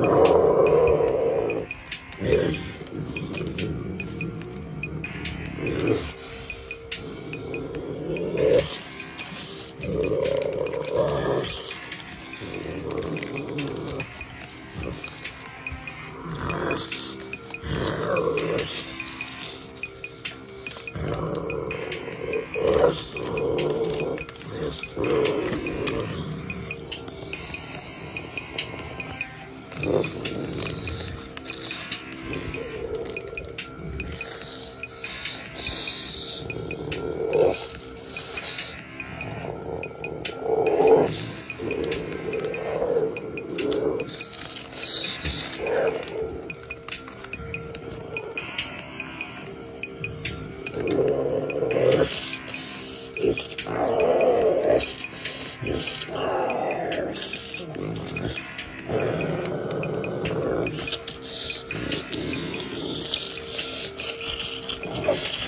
Oh. Thank Yes.